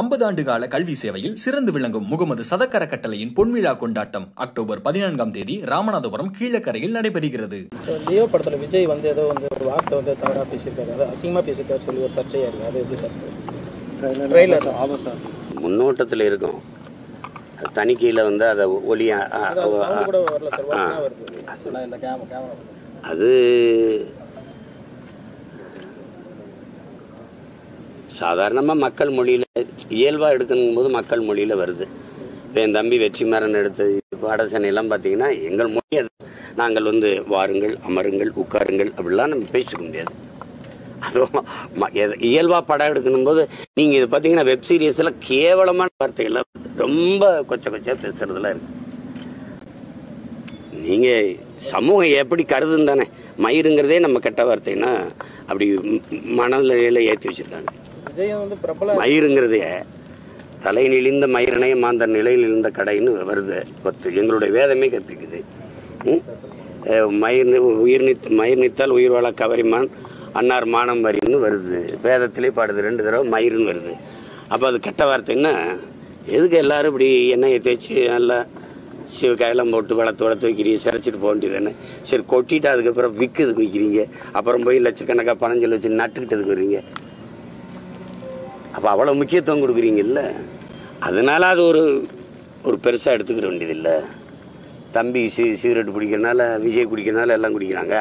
ஐம்பது ஆண்டு கால கல்வி சேவையில் சிறந்து விளங்கும் முகமது சதக்கர கட்டளையின் பொன்விழா கொண்டாட்டம் அக்டோபர் பதினான்காம் தேதி ராமநாதபுரம் கீழக்கரையில் நடைபெறுகிறது. லியோ படத்தில் விஜய் வந்து ஏதோ வந்து ஒரு வார்த்தை வந்து தவறாக பேசியிருக்காரு. அது அசிங்கமாக பேசியிருக்காரு சொல்லி ஒரு சர்ச்சையாக இருக்குது அது எப்படி சார்? ட்ரெயிலர் ஆமாம் சார். முன்னோட்டத்தில் இருக்கும். அது தணிக்கையில் வந்து அதை ஒளி அ- சாதாரணமாக மக்கள் மொழியில் இயல்பாக எடுக்கணும் போது மக்கள் மொழியில் வருது. இப்போ என் தம்பி வெற்றிமாறன் எடுத்த பாடசனையெல்லாம் பார்த்தீங்கன்னா எங்கள் மொழி அது. நாங்கள் வந்து வாருங்கள் அமருங்கள் உட்காருங்கள் அப்படிலாம் நம்ம பேசிக்க முடியாது. அதுவும் ம- எத- படம் எடுக்கணும் போது நீங்கள் இது பார்த்தீங்கன்னா வெப் சீரிஸில் கேவலமான வார்த்தைகள்லாம் ரொம்ப கொச்ச கொச்சா பேசுறதுலாம் இருக்கு. நீங்கள் சமூகம் எப்படி கருதுன்னு தானே மயிருங்கிறதே நம்ம கெட்ட வார்த்தைன்னா அப்படி மனநிலையில் ஏற்றி வச்சுருக்காங்க. மயிருங்கிறதே தலை நெளிந்த மயிரனை மாந்தன் நிலையில் இருந்த கடைன்னு வருது. பத்து எங்களுடைய வேதமே கற்பிக்குது. ம்? மயிர் உயிர் நித் மயிர் நித்தால் உயிர் வாழ கவரிமான் அன்னார் மானம் வரின்னு வருது. வேதத்திலே பாடுது ரெண்டு தடவை மயிருன்னு வருது. அப்போ அது கெட்ட வார்த்தைன்னா எதுக்கு எல்லாரும் இப்படி எண்ணெயை தேய்ச்சி நல்லா சிவ கையெல்லாம் போட்டு வளர்த்து தூக்கிறீங்க வைக்கிறீங்க சிரைச்சிட்டு போக வேண்டியதுன்னு சரி கொட்டிட்டு அதுக்கப்புறம் விற்கிறதுக்கு விற்கிறீங்க அப்புறம் போய் லட்சக்கணக்காக பணஞ்சல் வச்சு நட்டுக்கிட்டதுக்கு வருவீங்க? அப்போ அவ்வளோ முக்கியத்துவம் கொடுக்குறீங்கல்ல? அதனால் அது ஒரு ஒரு பெருசாக எடுத்துக்கிற வேண்டியதில்லை. தம்பி சி சிகரெட் பிடிக்கிறனால விஜய் குடிக்கிறனால எல்லாம் குடிக்கிறாங்க.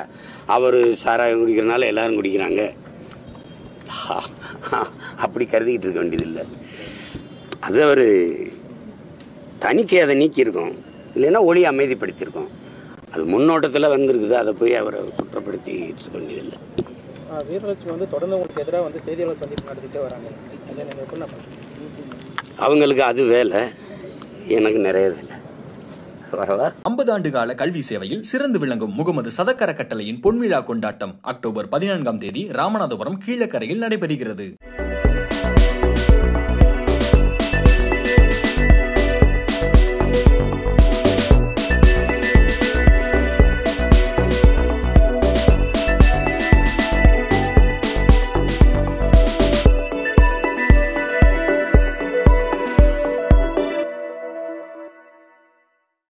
அவர் சாராயம் குடிக்கிறனால எல்லோரும் குடிக்கிறாங்க. அப்படி கருதிக்கிட்டு இருக்க வேண்டியதில்லை. அது அவர் தணிக்கை அதை நீக்கியிருக்கோம். இல்லைன்னா ஒளி அமைதிப்படுத்தியிருக்கோம். அது முன்னோட்டத்தில் வந்திருக்குது. அதை போய் அவரை குற்றப்படுத்திட்டு இருக்க வேண்டியதில்லை. வீரலட்சுமி வந்து தொடர்ந்து உங்களுக்கு எதிராக வந்து செய்தியாளர் சந்திப்பு நடத்திட்டே வராங்க. அதை நீங்கள் எப்படி அவங்களுக்கு அது வேலை. எனக்கு நிறைய வேலை. ஐம்பது ஆண்டு கால கல்வி சேவையில் சிறந்து விளங்கும் முகமது சதக்கர கட்டளையின் பொன்விழா கொண்டாட்டம் அக்டோபர் பதினான்காம் தேதி ராமநாதபுரம் கீழக்கரையில் நடைபெறுகிறது.